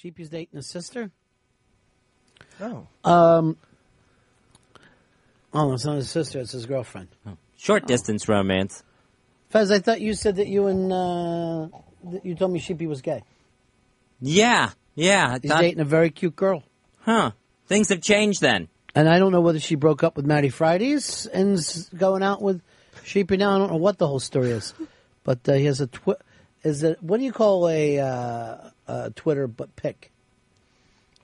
Sheepy's dating his sister. Oh. Um. Oh, it's not his sister; it's his girlfriend. Short distance romance. Fez, I thought you said that you and uh, that you told me Sheepy was gay. Yeah, yeah. I He's thought- dating a very cute girl. huh. Things have changed then. And I don't know whether she broke up with Maddie Fridays and is going out with Sheepy now. I don't know what the whole story is, but uh, he has a twi- is it what do you call a uh, uh, Twitter but pic?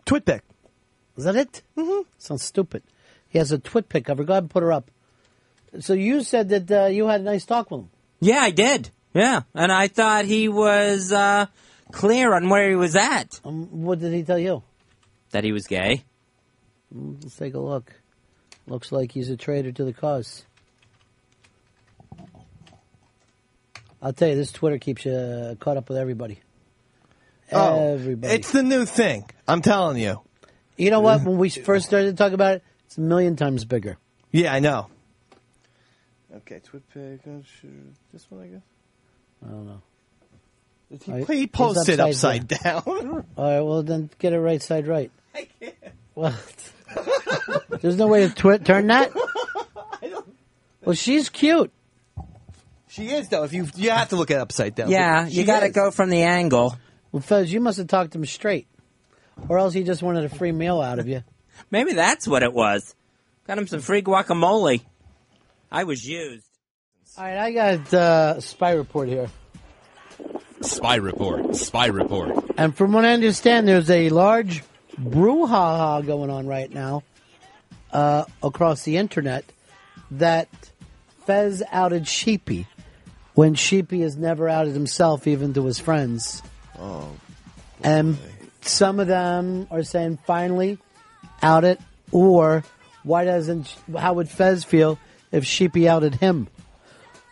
Twit pic. Is that it? Mm-hmm. Sounds stupid. He has a twit pic of her. Go ahead and put her up. So you said that uh, you had a nice talk with him. Yeah, I did. Yeah, and I thought he was uh, clear on where he was at. Um, what did he tell you? That he was gay. Mm, Let's take a look. Looks like he's a traitor to the cause. I'll tell you, this Twitter keeps you uh, caught up with everybody. Oh, Everybody. It's the new thing. I'm telling you. You know what? When we first started to talk about it, it's a million times bigger. Yeah, I know. Okay, twit pic. uh, sh- This one, I guess. I don't know. He, I- he he's posted upside upside down. All right, well then get it right side right. I can't. What? There's no way to twi- turn that. I don't. Well, she's cute. she is though. If you you have to look at upside down. Yeah, you got to go from the angle. Well, Fez, you must have talked him straight, or else he just wanted a free meal out of you. Maybe that's what it was. Got him some free guacamole. I was used. All right, I got uh, a spy report here. Spy report. Spy report. And from what I understand, there's a large brouhaha going on right now uh, across the internet that Fez outed Sheepy when Sheepy has never outed himself, even to his friends. Oh. And some of them are saying, finally, out it, or why doesn't, how would Fez feel if Sheepy outed him?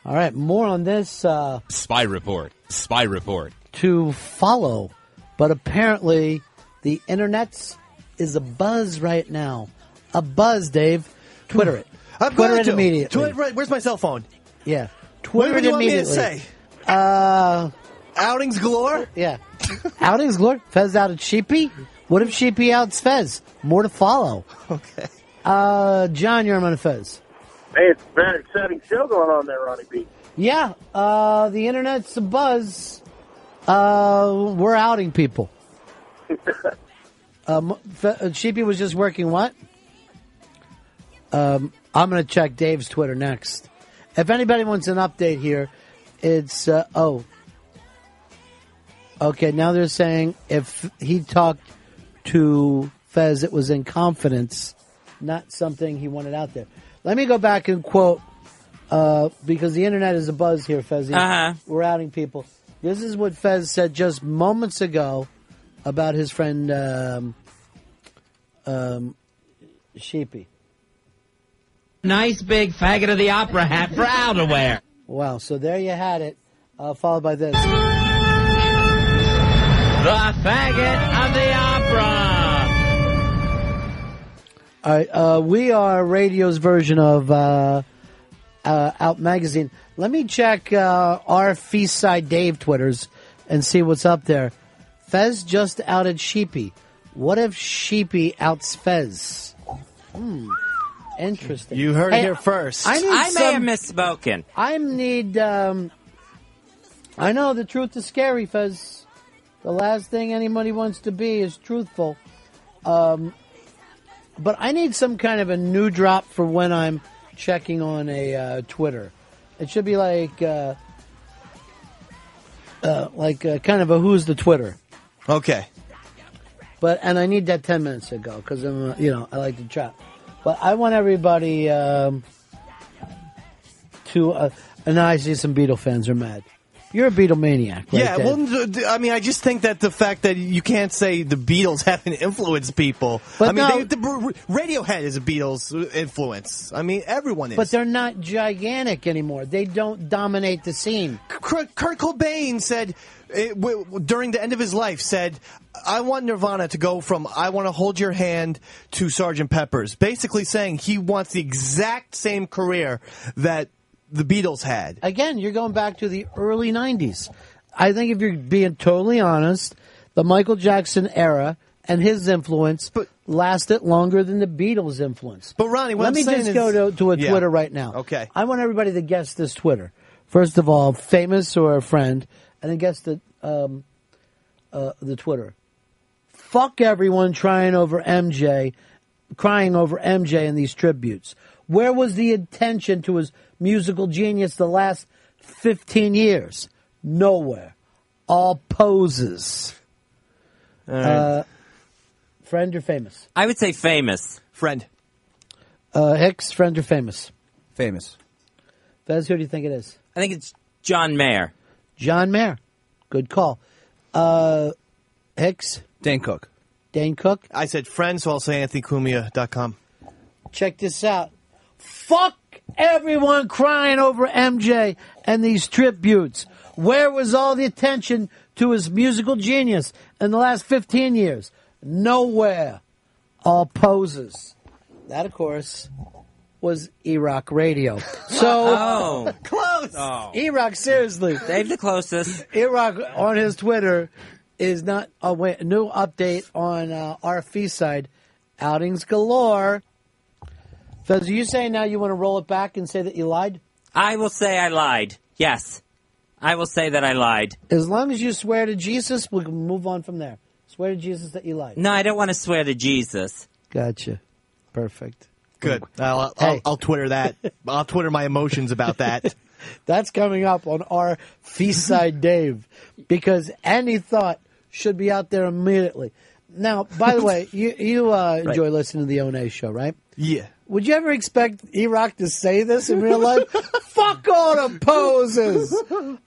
All right, more on this. Uh, Spy report. Spy report. to follow, but apparently the internet's is a buzz right now. A buzz, Dave. Twitter it. I'm Twitter going it to. immediately. Twi- right, where's my cell phone? Yeah. What Twitter do you it want me to immediately. say? Uh, Outings galore. yeah. Outings, Lord. Fez outed Sheepy. What if Sheepy outs Fez? More to follow. Okay. Uh, John, you're on Fez. Hey, it's a very exciting show going on there, Ronnie B. Yeah, uh, the internet's a buzz. Uh, we're outing people. um, F- uh, Sheepy was just working what? Um, I'm going to check Dave's Twitter next. If anybody wants an update here, it's uh, oh, okay. Now they're saying if he talked to Fez, it was in confidence, not something he wanted out there. Let me go back and quote uh, because the internet is a buzz here, Fez. Uh-huh. We're outing people. This is what Fez said just moments ago about his friend um, um, Sheepy. Nice big faggot of the opera hat for outerwear. Wow, so there you had it, uh, followed by this. The faggot of the opera. All right, uh, we are radio's version of uh, uh, Out Magazine. Let me check uh, our Feast Side Dave Twitters and see what's up there. Fez just outed Sheepy. What if Sheepy outs Fez? Hmm. Interesting. You heard it here first. I need I may have misspoken. I need. Um, I know the truth is scary, Fez. The last thing anybody wants to be is truthful. Um, but I need some kind of a new drop for when I'm checking on a uh, Twitter. It should be like, uh, uh, like uh, kind of a who's the Twitter. Okay. But and I need that ten minutes ago because I'm, uh, you know, I like to chat. But I want everybody um, to. Uh, and now I see some Beatle fans are mad. You're a Beatle maniac, right, yeah, well, I mean, I just think that the fact that you can't say the Beatles haven't influenced people. But I mean, no- they, the, Radiohead is a Beatles influence. I mean, everyone is. but they're not gigantic anymore. They don't dominate the scene. Kurt, Kurt Cobain said eh, w- during the end of his life said, "I want Nirvana to go from I want to hold your hand to Sergeant Pepper's." Basically saying he wants the exact same career that the Beatles had. Again, you're going back to the early '90s. I think if you're being totally honest, the Michael Jackson era and his influence lasted longer than the Beatles' influence. But Ronnie, what let I'm me just is- go to, to a Yeah. Twitter right now. Okay. I want everybody to guess this Twitter. First of all, famous or a friend, and then guess the um, uh, the Twitter. Fuck everyone trying over MJ, crying over MJ in these tributes. Where was the attention to his musical genius the last 15 years? Nowhere. All poses. Uh, friend or famous? I would say famous. Friend. Uh, Hicks, friend or famous? Famous. Fez, who do you think it is? I think it's John Mayer. John Mayer. Good call. Uh, Hicks, Dane Cook. Dane Cook. I said friend, so I'll say AnthonyCumia.com. Check this out. Fuck everyone crying over MJ and these tributes. Where was all the attention to his musical genius in the last 15 years? Nowhere. All poses. That, of course, was E-Rock Radio. So, Oh, Close! E-Rock, seriously. Dave the closest. E-Rock on his Twitter is not a a new update on uh, our fee side. Outings galore. Fez, are you saying now you want to roll it back and say that you lied? I will say I lied. Yes. I will say that I lied. As long as you swear to Jesus, we can move on from there. Swear to Jesus that you lied. No, I don't want to swear to Jesus. Gotcha. Perfect. Good. I'll, I'll, Hey. I'll Twitter that. I'll Twitter my emotions about that. That's coming up on our Feast Side Dave because any thought should be out there immediately. Now, by the way, you you uh, enjoy listening to the O&A show, right? yeah. Would you ever expect E-Rock to say this in real life? Fuck all the poses!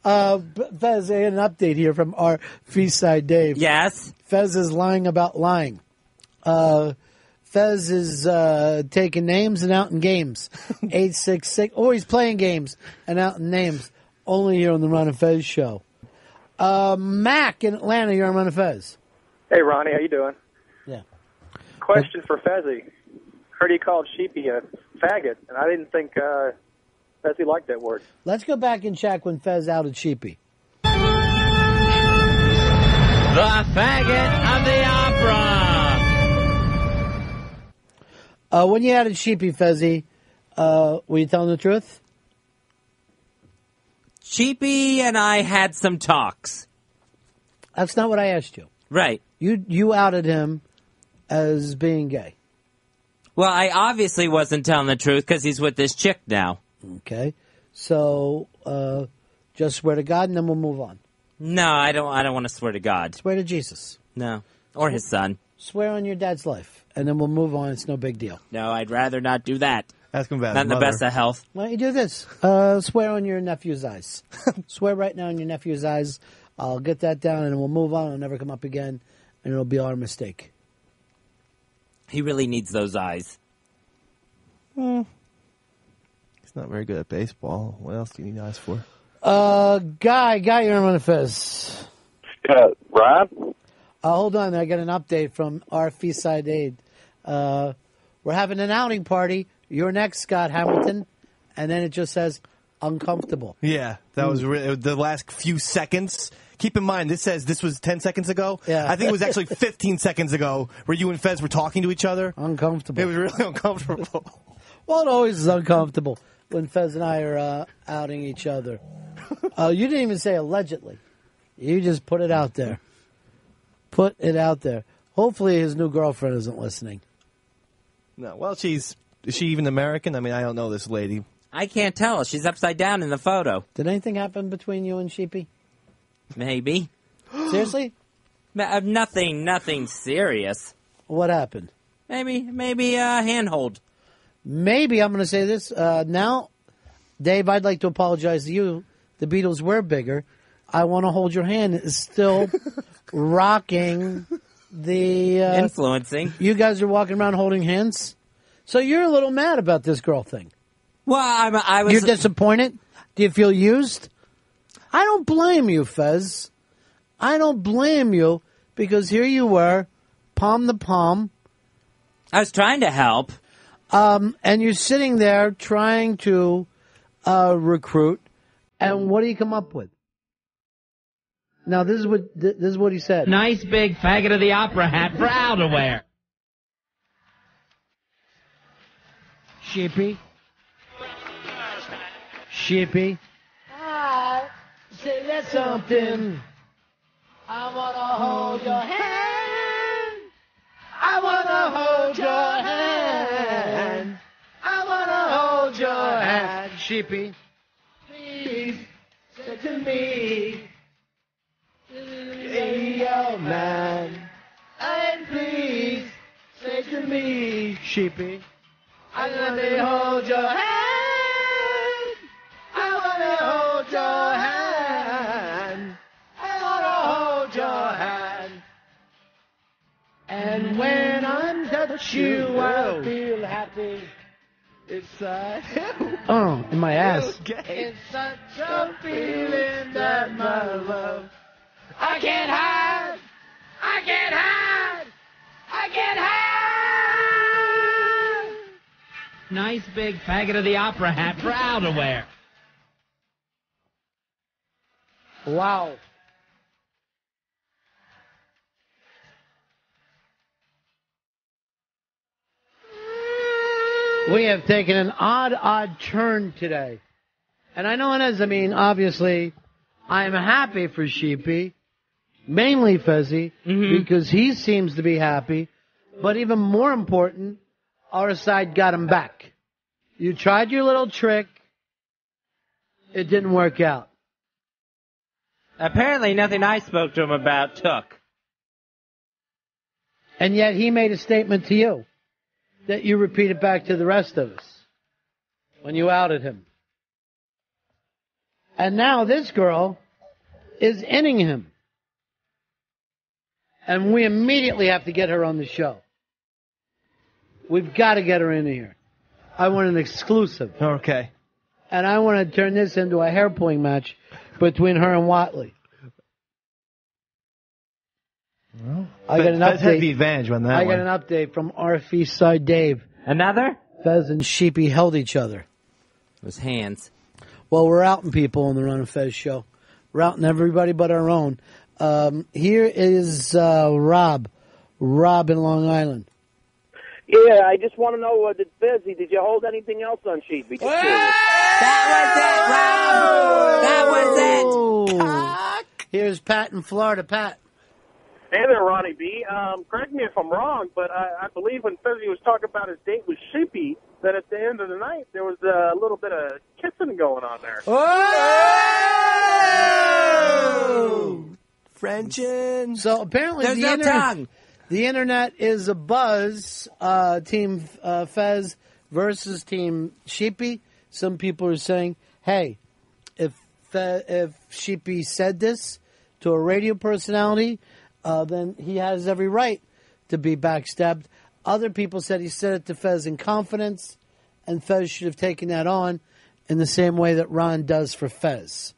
Uh, Fez, I had an update here from our Feast Side Dave. Yes. Fez is lying about lying. Uh, Fez is uh, taking names and out in games. 866. Oh, he's playing games and out in names. Only here on the Ron and Fez show. Uh, Mac in Atlanta, you're on Ron and Fez. Hey, Ronnie, how you doing? Yeah. Question for Fezzy. Heard he called Sheepy a faggot, and I didn't think uh, Fezzy liked that word. Let's go back and check when Fez outed Sheepy. The faggot of the opera. Uh, when you outed Sheepy, Fezzy, uh, were you telling the truth? Sheepy and I had some talks. That's not what I asked you. Right. You you outed him as being gay. Well, I obviously wasn't telling the truth because he's with this chick now. Okay, so uh, just swear to God, and then we'll move on. No, I don't. I don't want to swear to God. Swear to Jesus. No, or his son. Swear on your dad's life, and then we'll move on. It's no big deal. No, I'd rather not do that. Ask him about Not in the mother. best of health. Why don't you do this? Uh, swear on your nephew's eyes. swear right now on your nephew's eyes. I'll get that down, and we'll move on. It'll never come up again, and it'll be our mistake. He really needs those eyes. He's not very good at baseball. What else do you need eyes for? Uh, guy, guy, you're on the fizz. Uh, Ron? Uh, hold on, I got an update from our Feast Side Aid. Uh, we're having an outing party. You're next, Scott Hamilton, and then it just says uncomfortable. Yeah, that was re- the last few seconds. Keep in mind, this says this was 10 seconds ago. Yeah. I think it was actually 15 seconds ago where you and Fez were talking to each other. Uncomfortable. It was really uncomfortable. Well, it always is uncomfortable when Fez and I are uh, outing each other. Uh, you didn't even say allegedly. You just put it out there. Put it out there. Hopefully, his new girlfriend isn't listening. No, well, she's is she even American? I mean, I don't know this lady. I can't tell. She's upside down in the photo. Did anything happen between you and Sheepy? Maybe. Seriously? Ma- uh, Nothing. Nothing serious. What happened? Maybe. Maybe a handhold. Maybe I'm going to say this uh, now, Dave. I'd like to apologize to you. The Beatles were bigger. I want to hold your hand. Is still rocking the. Uh, Influencing. you guys are walking around holding hands. So you're a little mad about this girl thing. Well, I'm, I was. You're disappointed. Do you feel used? I don't blame you, Fez. I don't blame you because here you were, palm to palm, I was trying to help. and you're sitting there trying to uh, recruit. And what do you come up with? Now this is what this is what he said. Nice big faggot of the opera hat for outerwear. Sheepy. Sheepy. I say that's something. I wanna hold your hand. I wanna hold your hand. I wanna hold your hand. Sheepy. Please say to me. Hey, man. And please say to me, Sheepy. I wanna hold your hand. You, I feel happy. It's uh, oh, in my ass. It's such a feeling that my love I can't hide. I can't hide. I can't hide. Nice big faggot of the opera hat for outerwear. Wow. We have taken an odd, odd turn today. And I know it is. I mean, obviously, I'm happy for Sheepy, mainly Fezzy, mm-hmm. because he seems to be happy. But even more important, our side got him back. You tried your little trick. It didn't work out. Apparently, nothing I spoke to him about took. And yet he made a statement to you that you repeat it back to the rest of us when you outed him. And now this girl is inning him. And we immediately have to get her on the show. We've got to get her in here. I want an exclusive. Okay. And I want to turn this into a hair pulling match between her and Whatley. I got an Fez had the update. advantage on that I one. got an update from our East Side Dave. Another? Fez and Sheepy held each other. Those hands. Well, we're outing people on the Ron and Fez show. We're outing everybody but our own. Um, here is uh, Rob. Rob in Long Island. Yeah, I just want to know, uh, did Fezzy, did you hold anything else on sheet? Because That was it, Rob! That was it! Here's Pat in Florida. Pat. Hey there, Ronnie B. Um, correct me if I'm wrong, but I, I believe when Fezzy was talking about his date with Sheepy, that at the end of the night there was a little bit of kissing going on there. Oh! Frenching. So apparently There's the no internet, tongue. the internet is a buzz. Uh, team uh, Fez versus Team Sheepy. Some people are saying, "Hey, if Fe- if Sheepy said this to a radio personality, uh, then he has every right to be backstabbed." Other people said he said it to Fez in confidence, and Fez should have taken that on in the same way that Ron does for Fez.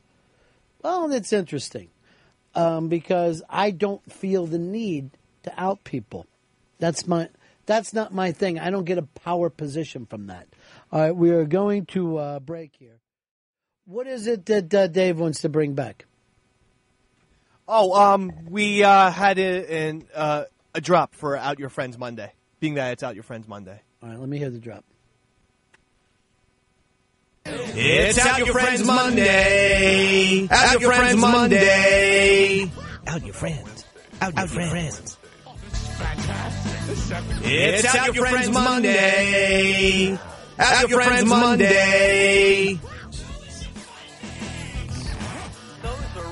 Well, it's interesting um, because I don't feel the need to out people. That's my that's not my thing. I don't get a power position from that. All right, we are going to uh, break here. What is it that uh, Dave wants to bring back? Oh, um, we uh, had a, an, uh, a drop for Out Your Friends Monday, being that it's Out Your Friends Monday. All right, let me hear the drop. It's Out Your Friends Monday. Out Your Friends Monday. Out your friends. Out your friends. It's Out Your Friends Monday. Out Your Friends Monday.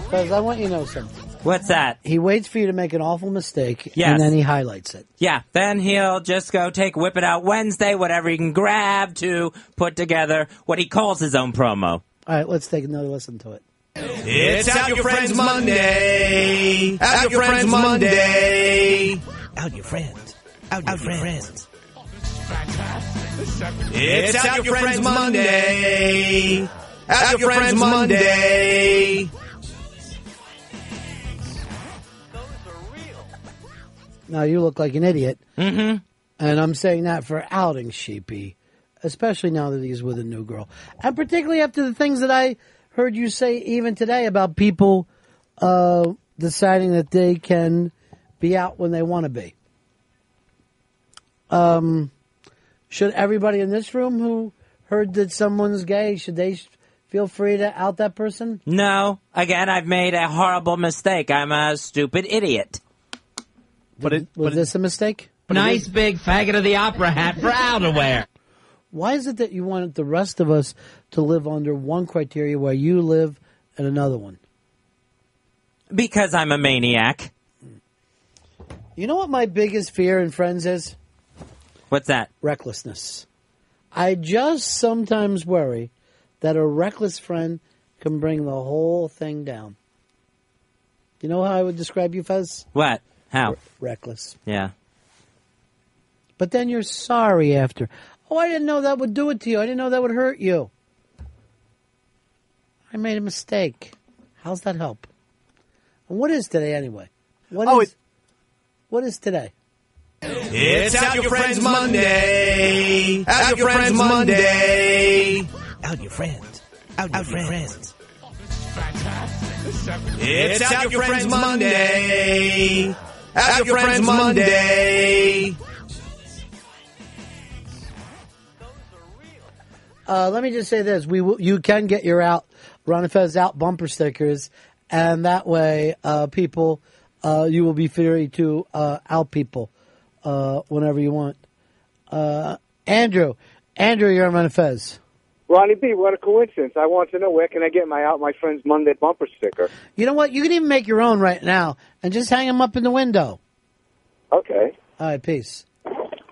Because I want you to know something. What's that? He waits for you to make an awful mistake, Yes. and then he highlights it. Yeah, then he'll just go take Whip It Out Wednesday, whatever he can grab to put together what he calls his own promo. All right, let's take another listen to it. It's Out Your Friends Monday. Out Your Friends Monday. Out your friends. Out your friends. It's Out Your Friends Monday. Out Your Friends Monday. Now you look like an idiot, Mm-hmm. and I'm saying that for outing Sheepy, especially now that he's with a new girl, and particularly after the things that I heard you say even today about people uh, deciding that they can be out when they want to be. Um, should everybody in this room who heard that someone's gay, should they feel free to out that person? No, again, I've made a horrible mistake. I'm a stupid idiot. But it, Was this a mistake? Nice big faggot of the opera hat for outerwear. Why is it that you want the rest of us to live under one criteria while you live at another one? Because I'm a maniac. You know what my biggest fear in friends is? What's that? Recklessness. I just sometimes worry that a reckless friend can bring the whole thing down. You know how I would describe you, Fez? What? How? Reckless. Yeah. But then you're sorry after. Oh, I didn't know that would do it to you. I didn't know that would hurt you. I made a mistake. How's that help? And what is today anyway? What Oh, is- it- what is today? It's Out Your Friends Monday. Out Your Friends Monday. Out your friends. Out your friends. It's Out Your Friends Monday. Out Your Friends Monday. Uh, let me just say this: we will, you can get your out Ron and Fez out bumper stickers, and that way, uh, people, uh, you will be free to uh, out people uh, whenever you want. Uh, Andrew, Andrew, you're on Ron and Fez. Ronnie B, what a coincidence. I want to know where can I get my Out My Friends Monday bumper sticker? You know what? You can even make your own right now and just hang them up in the window. Okay. All right, peace.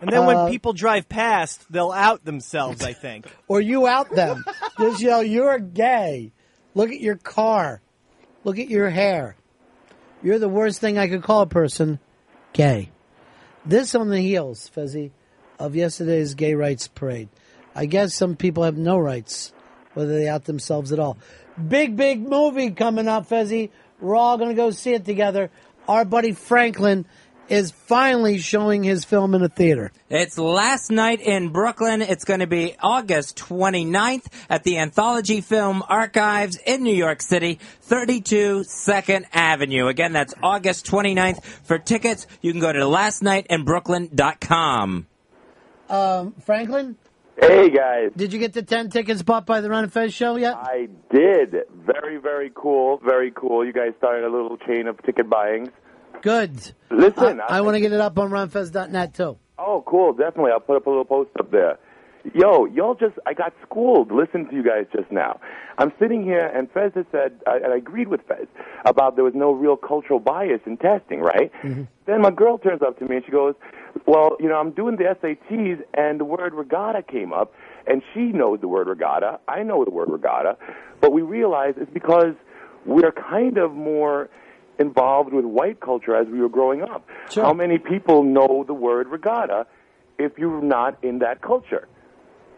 And then Uh, when people drive past, they'll out themselves, I think. Or you out them. just yell, "You're gay." Look at your car. Look at your hair. You're the worst thing I could call a person. Gay. This on the heels, Fezzy, of yesterday's gay rights parade. I guess some people have no rights, whether they out themselves at all. Big, big movie coming up, Fezzy. We're all going to go see it together. Our buddy Franklin is finally showing his film in a theater. It's last night in Brooklyn. It's going to be August 29th at the Anthology Film Archives in New York City, 32 2nd Avenue. Again, that's August 29th. For tickets, you can go to lastnightinbrooklyn.com. Um, Franklin, Hey guys, did you get the 10 tickets bought by the Ron and Fez show yet? I did. Very, very cool. Very cool. You guys started a little chain of ticket buyings. Good. Listen, I, I want to get it up on ronfez.net too. Oh, cool. Definitely. I'll put up a little post up there. Yo, y'all just, I got schooled. Listen to you guys just now. I'm sitting here, and Fez has said, I- and I agreed with Fez, about there was no real cultural bias in testing, right? Mm-hmm. Then my girl turns up to me and she goes, Well, you know, I'm doing the SATs, and the word regatta came up, and she knows the word regatta. I know the word regatta. But we realize it's because we're kind of more involved with white culture as we were growing up. How many people know the word regatta if you're not in that culture?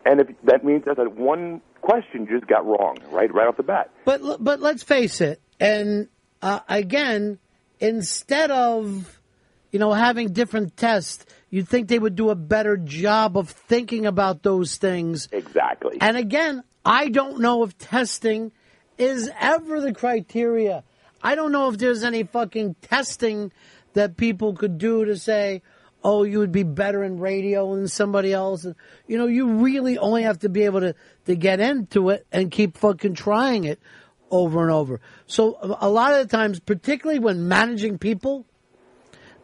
And if that means that that one question just got wrong, right, right off the bat. But but let's face it, and uh, again, instead of you know having different tests, you'd think they would do a better job of thinking about those things. Exactly. And again, I don't know if testing is ever the criteria. I don't know if there's any fucking testing that people could do to say, oh, you would be better in radio than somebody else. You know, you really only have to be able to, to get into it and keep fucking trying it over and over. So a lot of the times, particularly when managing people,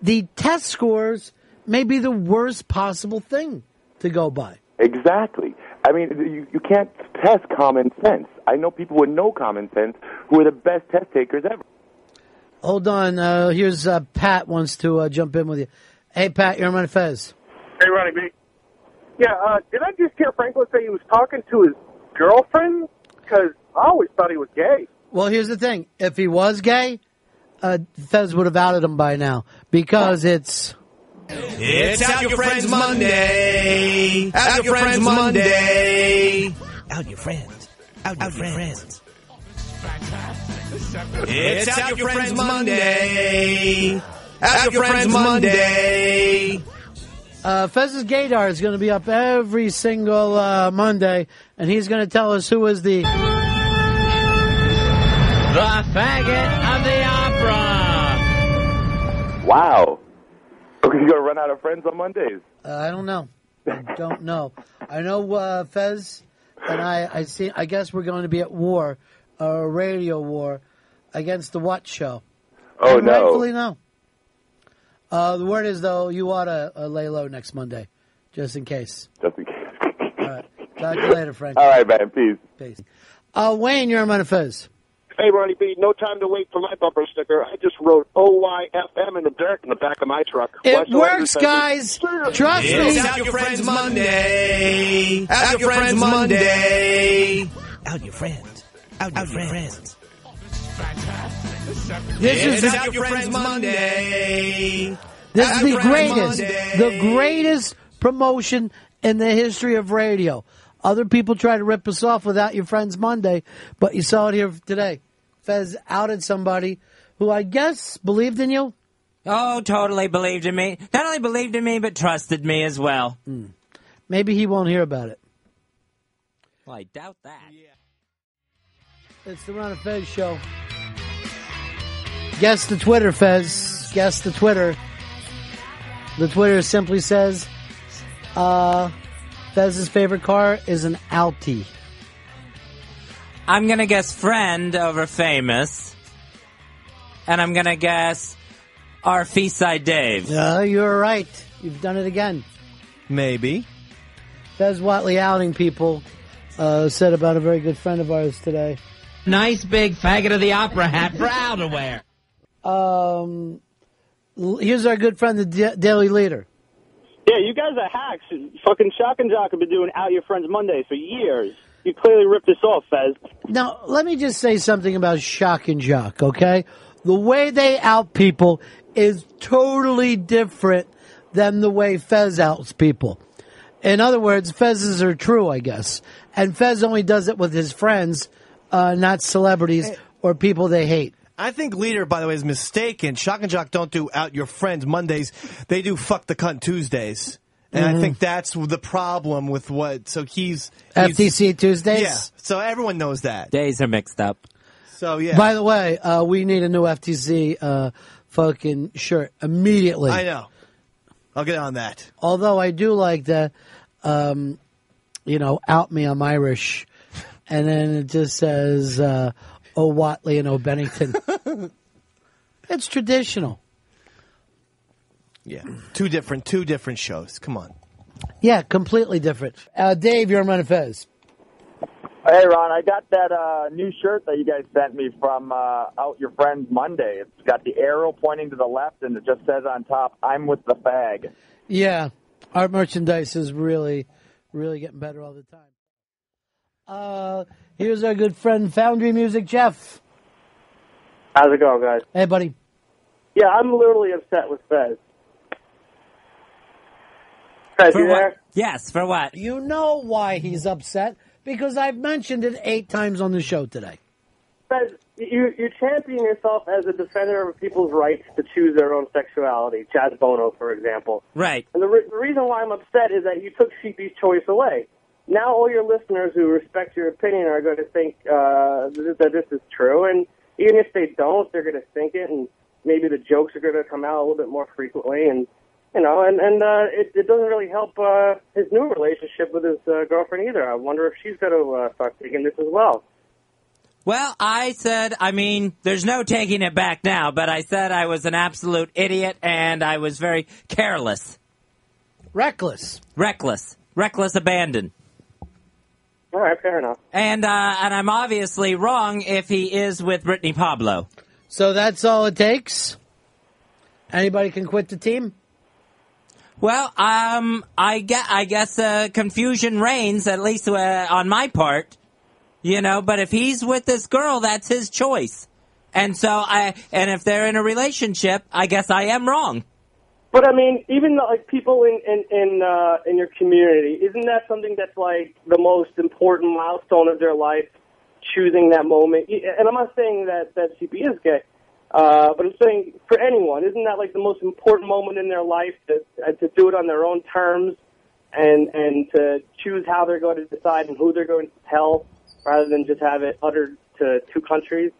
the test scores may be the worst possible thing to go by. Exactly. I mean, you, you can't test common sense. I know people with no common sense who are the best test takers ever. Hold on. Uh, here's uh, Pat wants to uh, jump in with you. Hey, Pat, you're on Fez. Hey, Ronnie B. Yeah, uh, did I just hear Franklin say he was talking to his girlfriend? Because I always thought he was gay. Well, here's the thing. If he was gay, uh, Fez would have outed him by now because it's. It's Out Your Friends Monday. Out Your Friends Monday. Out your friends. Out your friends. It's Out Your Friends Monday. Out Your Friends Monday. Uh, Fez's Gaydar is going to be up every single uh, Monday, and he's going to tell us who is the. The faggot of the opera. Wow. Okay, you gonna run out of friends on Mondays. Uh, I don't know. I don't know. I know uh, Fez and I. I see. I guess we're going to be at war, a radio war, against the what show? Oh And no. Rightfully no. Uh, the word is though you ought to uh, lay low next Monday, just in case. Just in case. All right. Talk to you later, Frank. All right, man. Peace. Peace. Uh, Wayne, you're on Fez. Hey, Ronnie B, no time to wait for my bumper sticker. I just wrote OYFM in the dirt in the back of my truck. It Watch the way works, you guys. Trust It's me. Out Your Friends Monday. Out Your Friends Monday. Out your friends. Out your friends. This is It's Out Your Friends Monday. This is the greatest, the greatest promotion in the history of radio. Other people try to rip us off without your friends Monday, but you saw it here today. Fez outed somebody who I guess believed in you. Oh, totally believed in me. Not only believed in me, but trusted me as well. Hmm. Maybe he won't hear about it. Well, I doubt that. It's the Ron and Fez show. Guess the Twitter, Fez. Guess the Twitter. The Twitter simply says, uh, Fez's favorite car is an Alti. I'm gonna guess friend over famous, and I'm gonna guess our Feastside Dave. Uh, you're right. You've done it again. Maybe. Fez Whatley outing people uh, said about a very good friend of ours today. Nice big faggot of the opera hat for outerwear. Um, here's our good friend, the Da- Daily Leader. Yeah, you guys are hacks. Fucking Shock and Jock have been doing Out Your Friends Monday for years. You clearly ripped this off, Fez. Now, let me just say something about Shock and Jock, okay? The way they out people is totally different than the way Fez outs people. In other words, Fez's are true, I guess. And Fez only does it with his friends, uh, not celebrities or people they hate. I think Leader, by the way, is mistaken. Shock and Jock don't do Out Your Friends Mondays. They do Fuck the Cunt Tuesdays. And I Mhm. think that's the problem with what. So he's. he's FTC Tuesdays? Yeah. So everyone knows that. Days are mixed up. So yeah. By the way, uh, we need a new FTC uh, fucking shirt immediately. I know. I'll get on that. Although I do like the, um, you know, out me, I'm Irish, and then it just says uh, O Whatley and O Bennington. it's traditional. Yeah. Two different, two different shows. Come on. Yeah, completely different. Uh, Dave, you're on Ron Fez. Hey Ron, I got that uh, new shirt that you guys sent me from uh, Out Your Friends Monday. It's got the arrow pointing to the left, and it just says on top, "I'm with the fag." Yeah, our merchandise is really, really getting better all the time. Uh, here's our good friend Foundry Music, Jeff. How's it going, guys? Hey, buddy. Yeah, I'm literally upset with Fez. Fez, For you what? there? Yes, for what? You know why he's upset because I've mentioned it eight times on the show today. Fez, you, you champion yourself as a defender of people's rights to choose their own sexuality. Chaz Bono, for example. Right. And the, re- the reason why I'm upset is that you took Sheepy's choice away. Now all your listeners who respect your opinion are going to think uh, that this is true, and even if they don't, they're going to think it, and maybe the jokes are going to come out a little bit more frequently, and you know, and and uh, it, it doesn't really help uh, his new relationship with his uh, girlfriend either. I wonder if she's going to uh, start taking this as well. Well, I said, I mean, there's no taking it back now, but I said I was an absolute idiot and I was very careless. Reckless. Reckless. Reckless abandon. All right, fair enough. And uh, and I'm obviously wrong if he is with Brittany Pablo. So that's all it takes. Anybody can quit the team. Well, um, I guess, I guess uh, confusion reigns, at least uh, on my part. You know, but if he's with this girl, that's his choice. And so I, and if they're in a relationship, I guess I am wrong. But I mean, even the, like people in in in, uh, in your community, isn't that something that's like the most important milestone of their life? Choosing that moment, and I'm not saying that that Sheepy is gay, uh, but I'm saying for anyone, isn't that like the most important moment in their life to uh, to do it on their own terms, and and to choose how they're going to decide and who they're going to tell, rather than just have it uttered to two countries.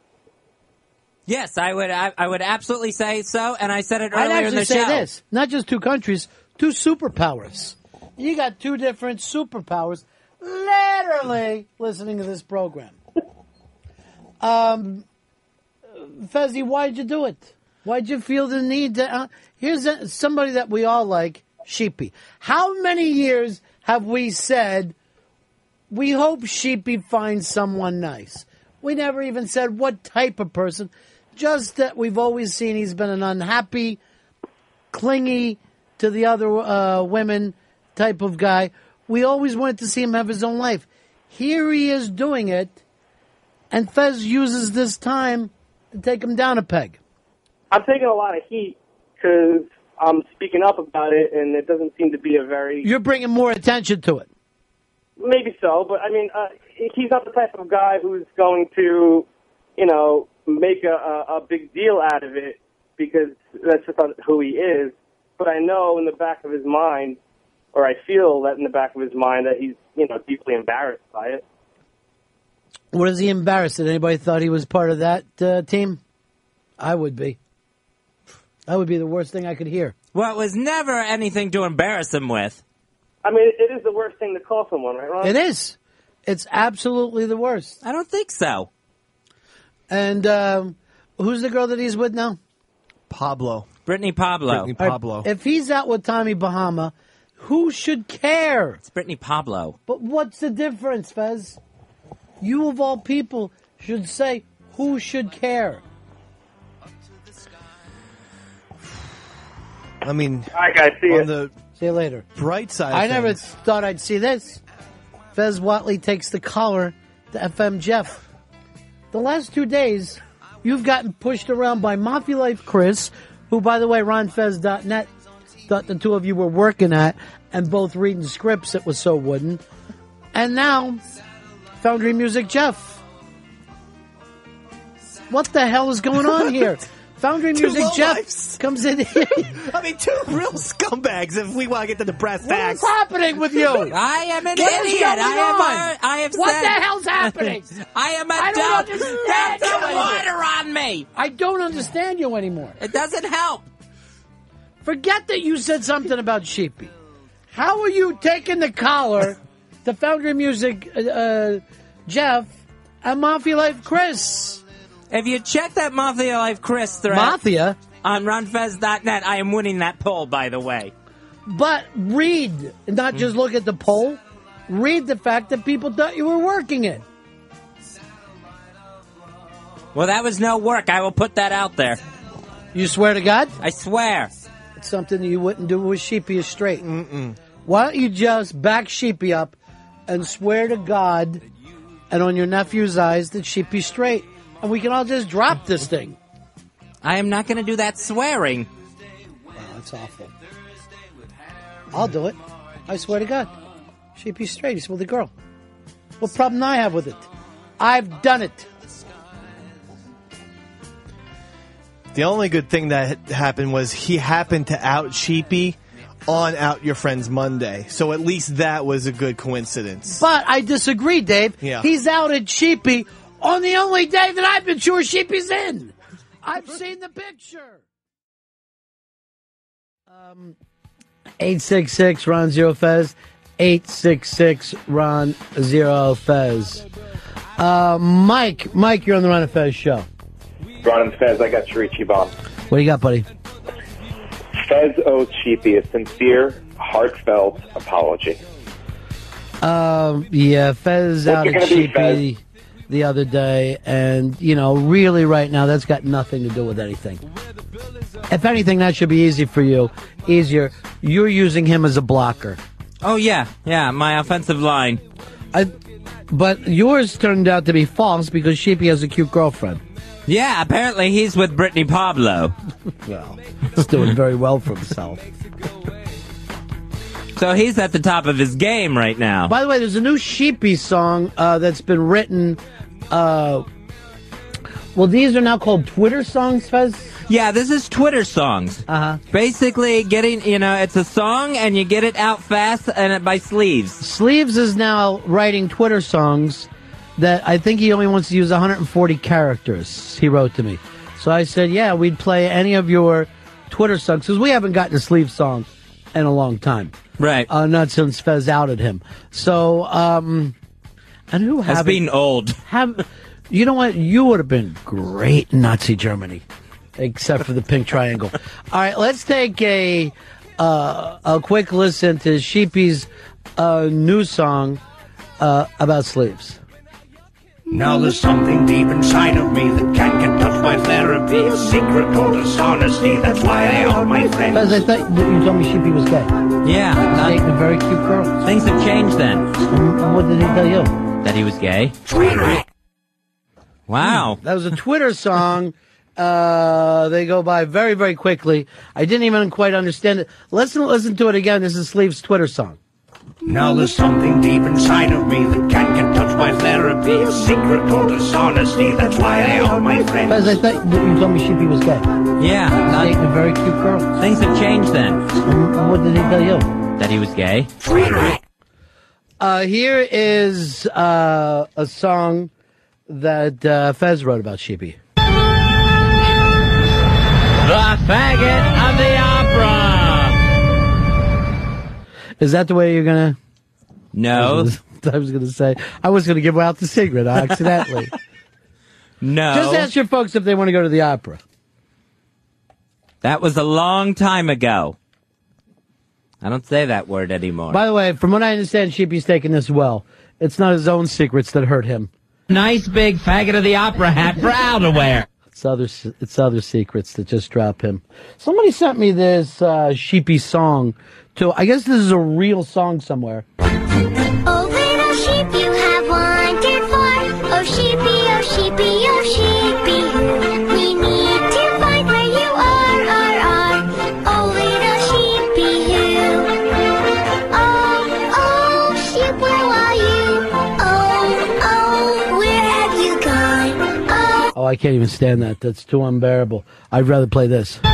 Yes, I would. I, I would absolutely say so, and I said it earlier I'd earlier in actually the say show. this: not just two countries, two superpowers. You got two different superpowers. Literally listening to this program. Um, Fezzy, why'd you do it? Why'd you feel the need to? Uh, here's a, somebody that we all like, Sheepy. How many years have we said we hope Sheepy finds someone nice? We never even said what type of person. Just that we've always seen he's been an unhappy, clingy to the other uh, women type of guy. We always wanted to see him have his own life. Here he is doing it, and Fez uses this time to take him down a peg. I'm taking a lot of heat because I'm speaking up about it, and it doesn't seem to be a very You're bringing more attention to it. maybe so, but I mean, uh, he's not the type of guy who's going to, you know, make a, a, a big deal out of it because that's just not who he is. But I know in the back of his mind, or I feel that in the back of his mind, that he's, you know, deeply embarrassed by it. What is he embarrassed that anybody thought he was part of that uh, team? I would be. That would be the worst thing I could hear. Well, it was never anything to embarrass him with. I mean, it is the worst thing to call someone, right, Ron? It is. It's absolutely the worst. I don't think so. And um, who's the girl that he's with now? Pablo. Brittany Pablo. Brittany All right, Pablo. if he's out with Tommy Bahama, who should care? It's Brittany Pablo. But what's the difference, Fez? You of all people should say who should care. I mean, All right, guys, see on ya. the See you later. bright side, I of never things- thought I'd see this. Fez Whatley takes the collar to FM Jeff. The last two days, you've gotten pushed around by Mafia Life Chris, who, by the way, RonFez.net thought the two of you were working at, and both reading scripts. It was so wooden. And now, Foundry Music Jeff. What the hell is going on here? Foundry Two Music Jeff lowlifes. comes in here. I mean, two real scumbags. If we want to get to the brass What tacks. is happening with you? I am an What is idiot. going I am on? uh, have What said- the hell's happening? I am a I don't dumb. understand Get you the anymore. water on me. I don't understand you anymore. It doesn't help. Forget that you said something about Sheepy. How are you taking the collar to Foundry Music, uh, uh, Jeff, and Mafia Life Chris? If you check that Mafia Life Chris thread Mafia? on RonFez.net, I am winning that poll. By the way, But read, not hmm. just look at the poll. Read the fact that people thought you were working it. well, that was no work. I will put that out there. You swear to God? I swear. It's something that you wouldn't do with Sheepy is straight. Mm-mm. Why don't you just back Sheepy up and swear to God and on your nephew's eyes that Sheepy's straight? And we can all just drop this thing. I am not going to do that swearing. Wow, that's awful. I'll do it. I swear to God. Sheepy's straight. He's with a girl. What problem do I have with it? I've done it. The only good thing that happened was he happened to out Sheepy on Out Your Friends Monday. So at least that was a good coincidence. But I disagree, Dave. Yeah. He's out at Sheepy on the only day that I've been sure Sheepy's in. I've seen the picture. Um, 866 Ron Zero Fez. 866 Ron Zero Fez. Uh, Mike, Mike, you're on the Ron and Fez show. Ron and Fez, I got to reach you, Bob. What do you got, buddy? Fez owes Sheepy a sincere, heartfelt apology. Um, yeah, Fez What's out of at gonna be, Sheepy the other day, and you know, really, right now, that's got nothing to do with anything. If anything, that should be easy for you. Easier. You're using him as a blocker. Oh yeah, yeah. My offensive line. I, but yours turned out to be false because Sheepy has a cute girlfriend. Yeah, apparently he's with Brittany Pablo. well, he's doing very well for himself. So he's at the top of his game right now. By the way, there's a new Sheepy song uh, that's been written. Uh, well, these are now called Twitter songs, Fez. Yeah, this is Twitter songs. Uh huh. Basically, getting you know, it's a song and you get it out fast and it by sleeves. Sleeves is now writing Twitter songs that I think he only wants to use 140 characters. He wrote to me, So I said, yeah, we'd play any of your Twitter songs because we haven't gotten a sleeve song in a long time. Right. Uh, not since Fez outed him. So, um, and who Has been old. Have you know what? You would have been great in Nazi Germany, except for the pink triangle. All right, let's take a uh, a quick listen to Sheepy's uh, new song uh, about sleeves. Now there's something deep inside of me that can't get touched by therapy. A secret called dishonesty. That's why I own my friends. Fez, I thought that you told me Sheepy was gay. Yeah. not- Dating a very cute girl. things have changed then. And what did he tell you? That he was gay. Wow. That was a Twitter song. Uh, they go by very, very quickly. I didn't even quite understand it. Listen, listen to it again. This is Sleeve's Twitter song. Now there's something deep inside of me that can't get touched by therapy. A secret called dishonesty. That's why I own my friends. Fez, I thought that you told me Sheepy was gay. Yeah. not- Dating a very cute girl. things have changed then. And what did he tell you? That he was gay. Uh, here is uh, a song that uh, Fez wrote about Sheepy. The faggot of the opera. Is that the way you're gonna? No. I was gonna say I was gonna give out the secret accidentally. No. Just ask your folks if they want to go to the opera. That was a long time ago. I don't say that word anymore. By the way, from what I understand, Sheepy's taking this well. It's not his own secrets that hurt him. Nice big faggot of the opera hat for outerwear. It's other it's other secrets that just drop him. Somebody sent me this uh, Sheepy song. To I guess this is a real song somewhere. I can't even stand that. That's too unbearable. I'd rather play this. The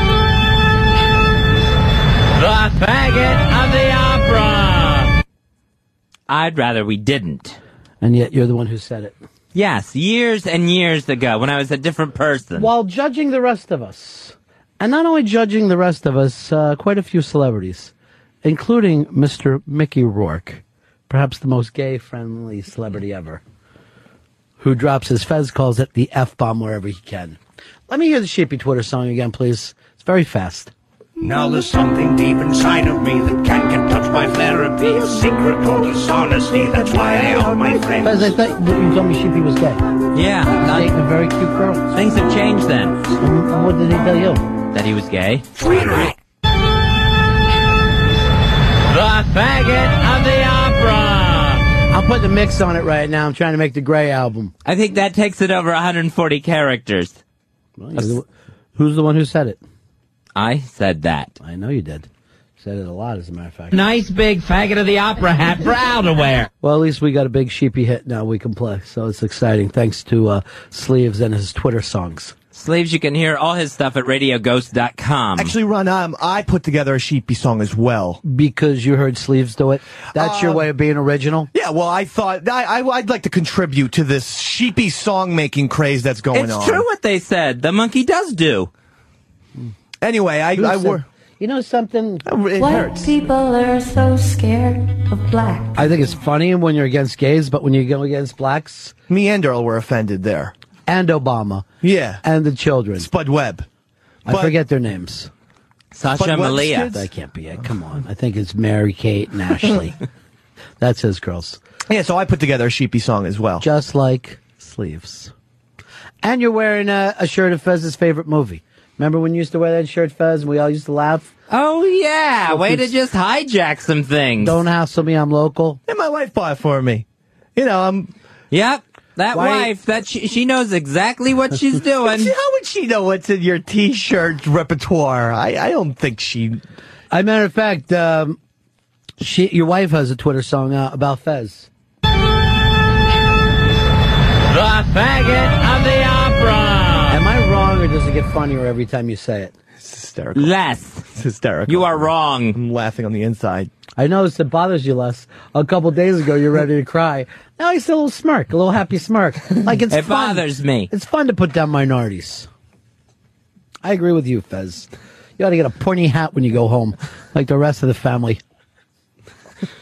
faggot of the opera. I'd rather we didn't. And yet you're the one who said it. Yes, years and years ago when I was a different person. While judging the rest of us, and not only judging the rest of us, uh, quite a few celebrities, including Mr. Mickey Rourke, perhaps the most gay-friendly celebrity ever, who drops his Fez calls it the F bomb wherever he can. Let me hear the Sheepy Twitter song again, please. It's very fast. Now there's something deep inside of me that can't get touched by therapy. A secret called dishonesty. That's why I own my friends. Fez, I thought you told me Sheepy was gay. Yeah. not- Dating a very cute girl. things have changed then. And what did he tell you? That he was gay. The faggot of the opera. I'm putting the mix on it right now. I'm trying to make the Grey album. I think that takes it over 140 characters. Well, the- who's the one who said it? I said that. I know you did. Said it a lot, as a matter of fact. Nice big faggot of the opera hat for outerwear. Well, at least we got a big sheepy hit now we can play, so it's exciting. Thanks to uh, Sleeves and his Twitter songs. Sleeves, you can hear all his stuff at radioghost.com. Actually, Ron, um, I put together a sheepy song as well. Because you heard Sleeves do it. That's your Um, way of being original. Yeah, well, I thought I, I, would like to contribute to this sheepy song making craze that's going it's on. It's true what they said. The monkey does do. Anyway, I, Who I said- wore. You know something? It White hurts. people are so scared of black. I think it's funny when you're against gays, but when you go against blacks Me and Earl were offended there. And Obama Yeah, and the children, Spud Webb. I But- forget their names. Sasha But what's Malia. kids? That can't be it. Come on. I think it's Mary Kate and Ashley. That's his girls. Yeah, so I put together a sheepy song as well. Just like Sleeves. And you're wearing a, a shirt of Fez's favorite movie. Remember when you used to wear that shirt, Fez, and we all used to laugh? Oh, yeah. So Way to just hijack some things. Don't hassle me, I'm local. And my wife bought it for me. You know, I'm. Yep. That Why- wife, that she, she knows exactly what she's doing. How would she know what's in your T-shirt repertoire? I, I don't think she. As a matter of fact, um, she, your wife has a Twitter song uh, about Fez. The faggot of the opera. Am I wrong, or does it get funnier every time you say it? It's hysterical. Less. It's hysterical. You are wrong. I'm laughing on the inside. I noticed it bothers you less. A couple days ago, you're ready to cry. Now he's a little smirk, a little happy smirk. Like it's It fun. bothers me. It's fun to put down minorities. I agree with you, Fez. You ought to get a pointy hat when you go home, like the rest of the family.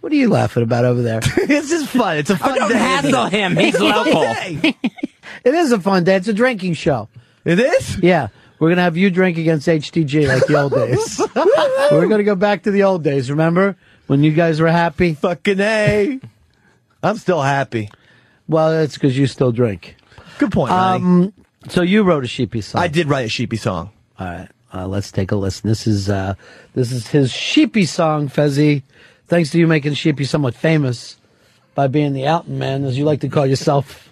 what are you laughing about over there? it's just fun. It's a oh, fun Oh, don't day. hassle him. He's It's a fun local. it is a fun day. It's a drinking show. It is? Yeah. We're going to have you drink against HTG like the old days. We're going to go back to the old days. Remember when you guys were happy? Fucking A. I'm still happy. Well, that's because you still drink. Good point, Um, so you wrote a sheepy song. I did write a sheepy song. All right. Uh, let's take a listen. This is uh, this is his sheepy song, Fezzy. Thanks to you making sheepy somewhat famous by being the Alton Man, as you like to call yourself.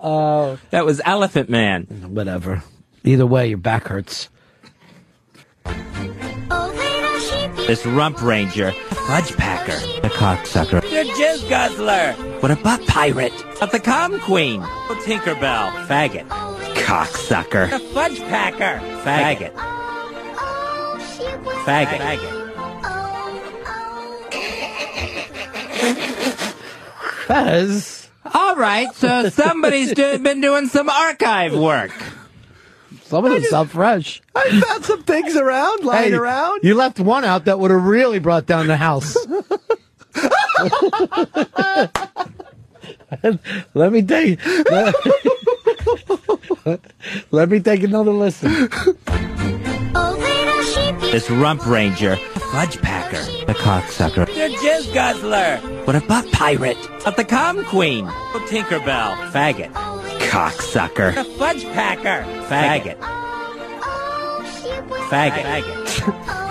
Uh, That was Elephant Man. whatever. Either way, your back hurts. This rump ranger, fudge packer, the cocksucker, the jizz guzzler. What a butt pirate, a the com queen, oh, Tinkerbell, faggot, cocksucker, the fudge packer, faggot, faggot, faggot. Fez. All right, so somebody's do- been doing some archive work. Some of them sound fresh. I found some things around, lying Hey, around. You left one out that would have really brought down the house. let me take. Let, let me take another listen. This rump ranger, fudge packer, the cocksucker, the jizz guzzler. What a butt pirate, a the com queen, oh, Tinkerbell, faggot, cocksucker, the fudge packer, faggot, faggot, faggot.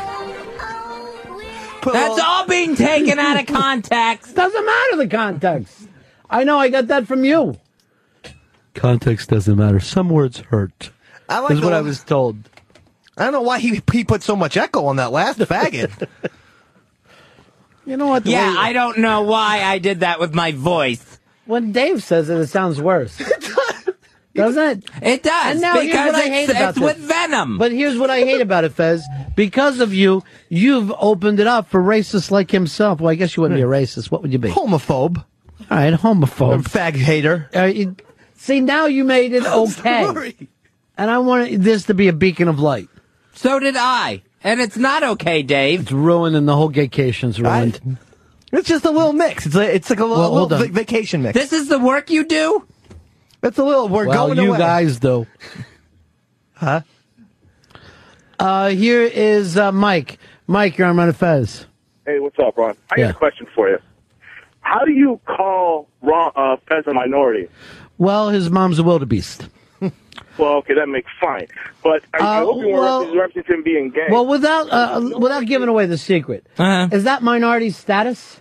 That's all being taken out of context. Doesn't matter the context. I know I got that from you. Context doesn't matter. Some words hurt. I like is the what I was told. I don't know why he he put so much echo on that last faggot. You know what? the Yeah, way- I don't know why I did that with my voice. When Dave says it, it sounds worse. Doesn't it? It does And now here's what I hate about it's with this. venom. But here's what I hate about it, Fez. Because of you, you've opened it up for racists like himself. Well, I guess you wouldn't be a racist. What would you be? Homophobe. All right, homophobe. Fag hater. Uh, you- see, now you made it okay. Sorry. And I want this to be a beacon of light. So did I. And it's not okay, Dave. It's ruined and the whole vacation's ruined. It's just a little mix. It's like, it's like a little, Well, little va- vacation mix. This is the work you do? It's a little. We're well, going you away. guys though. Huh? Uh, here is uh, Mike. Mike, you're on Ron and Fez. Hey, what's up, Ron? I Yeah. got a question for you. How do you call Ron, uh, Fez a minority? Well, his mom's a wildebeest. Well, okay, that makes fine. But I, I Uh, hope you well- weren't referencing him being gay. Well, without uh, without giving away the secret, Uh-huh. is that minority status?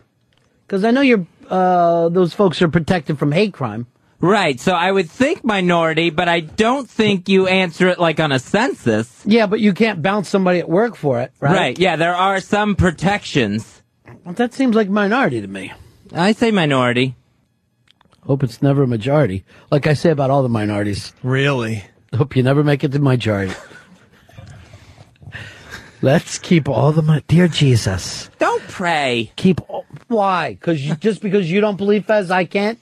Because I know you're uh, those folks are protected from hate crime. Right, so I would think minority, but I don't think you answer it like on a census. Yeah, but you can't bounce somebody at work for it, right? Right, yeah, there are some protections. Well, that seems like minority to me. I say minority. Hope it's never a majority. Like I say about all the minorities. Really? Hope you never make it to majority. Let's keep all the mi- dear Jesus. Don't pray. Keep all- why? Because you, just because you don't believe Fez, I can't.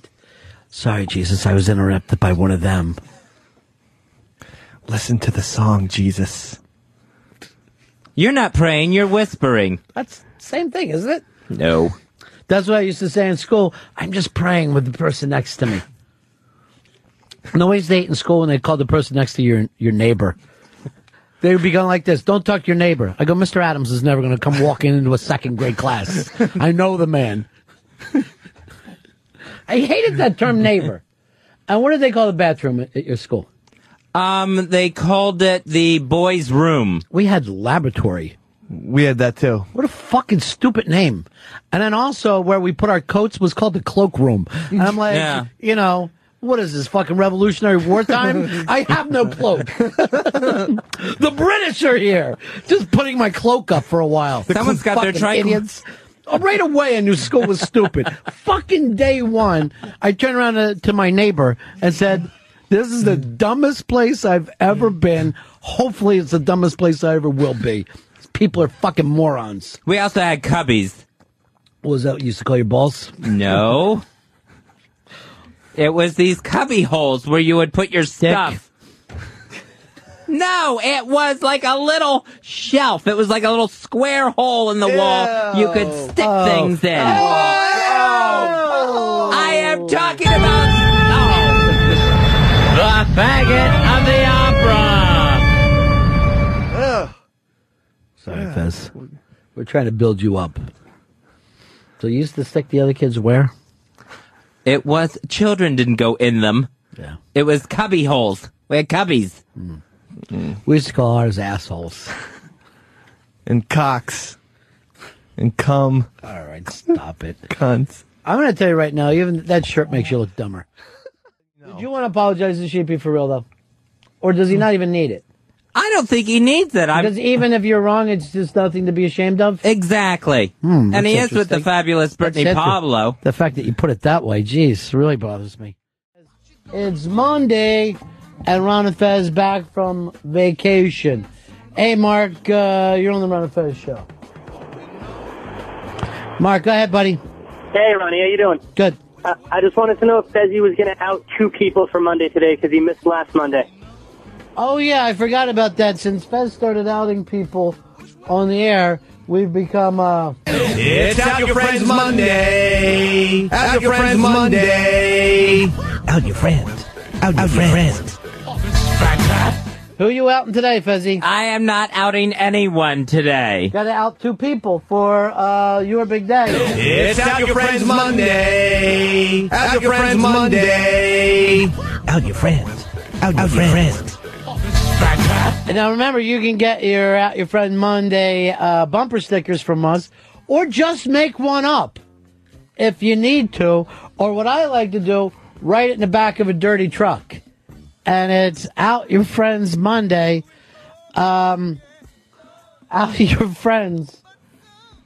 Sorry, Jesus, I was interrupted by one of them. Listen to the song, Jesus. You're not praying, you're whispering. That's same thing, isn't it? No. That's what I used to say in school. I'm just praying with the person next to me. No way they ate in school when they called the person next to your your neighbor. They would be going like this: "Don't talk to your neighbor." I go, "Mr. Adams is never going to come walking into a second grade class. I know the man." I hated that term, neighbor. And what did they call the bathroom at, at your school? Um, they called it the boys' room. We had laboratory. We had that too. What a fucking stupid name. And then also where we put our coats was called the cloakroom. And I'm like, Yeah. you know, what is this fucking Revolutionary War time? I have no cloak. the British are here. Just putting my cloak up for a while. Someone's got their Fucking tri- idiots. Oh, right away, I knew school was stupid. fucking day one, I turned around to, to my neighbor and said, "This is the dumbest place I've ever been. Hopefully, it's the dumbest place I ever will be. People are fucking morons." We also had cubbies. What was that what you used to call your balls? No. it was these cubby holes where you would put your stuff. No, it was like a little shelf. It was like a little square hole in the wall. You could stick Oh. things in. Oh. Oh. I am oh. talking about The faggot of the opera. Sorry, Fez. We're trying to build you up. So you used to stick the other kids where? It was children didn't go in them. Yeah. It was cubby holes. We had cubbies. Hmm. We used to call ours assholes. And cocks. And cum. All right, stop it. Cunts. I'm going to tell you right now, even that shirt makes you look dumber. Did you want to apologize to Sheepy for real though, or does he not even need it? I don't think he needs it. I'm Because even if you're wrong, it's just nothing to be ashamed of. exactly. Hmm, and he is with the fabulous Brittany Pablo. The fact that you put it that way, geez, really bothers me. It's Monday, and Ron and Fez back from vacation. Hey, Mark, uh, you're on the Ron and Fez show. Mark, go ahead, buddy. Hey, Ronnie, how you doing? Good. Uh, I just wanted to know if Fezzy was going to out two people for Monday today because he missed last Monday. Oh yeah, I forgot about that. Since Fez started outing people on the air, we've become uh It's Out Your Friends Monday. Out Your Friends Monday. out your friends. Out your friends. Who are you outing today, Fezzy? I am not outing anyone today. Got to out two people for uh your big day. It's Out Your Friends Monday. Out Your Friends Monday. Out your friends. Out your friends. And now remember, you can get your out your friend Monday uh, bumper stickers from us, or just make one up if you need to. Or what I like to do, write it in the back of a dirty truck, and it's out your friends Monday. Um, out your friends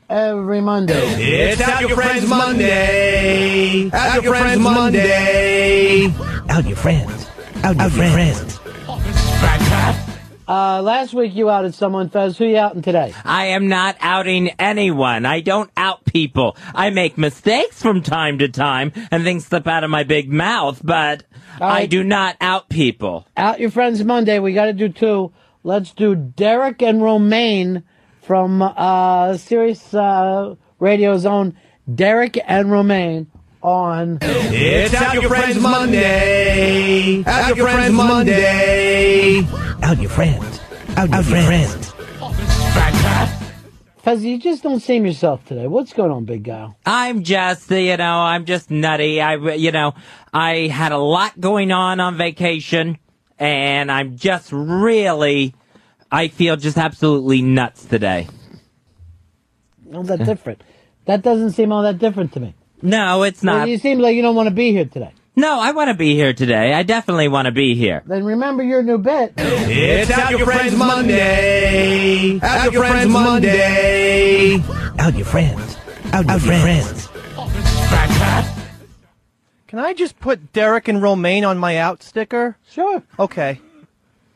every Monday. It's Out Your Friends Monday. Out Your Friends Monday. Out your friends. Out your friends. Uh, last week you outed someone, Fez. Who you outing today? I am not outing anyone. I don't out people. I make mistakes from time to time and things slip out of my big mouth, but I do not out people. Out your friends Monday. We got to do two. Let's do Derek and Romaine from uh, Sirius uh, Radio's own Derek and Romaine on. It's Out Your Friends Monday. Out Your Friends Monday. Out your friends. Out your friends. Fez, you just don't seem yourself today. What's going on, big guy? I'm just, you know, I'm just nutty. I, you know, I had a lot going on on vacation and I'm just really, I feel just absolutely nuts today. All that different. That doesn't seem all that different to me. No, it's not. you seem like you don't want to be here today. No, I want to be here today. I definitely want to be here. Then remember your new bit. It's Out Your Friends Monday. Out Your Friends Monday. Out your friends. Out your friends. Can I just put Derek and Romaine on my out sticker? Sure. Okay.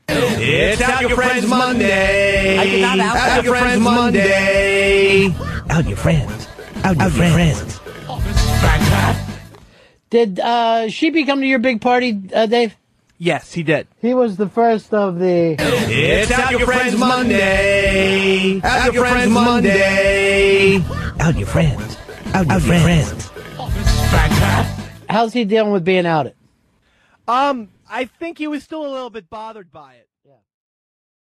It's Out Your Friends Monday. I did not out Out Your Friends Monday. Out your friends. Out your friends. Did uh, Sheepy come to your big party, uh, Dave? Yes, he did. He was the first of the. It's Out Your Friends Monday. Out Your Friends Monday. Out your friends. Out your friends. How's he dealing with being outed? Um, I think he was still a little bit bothered by it.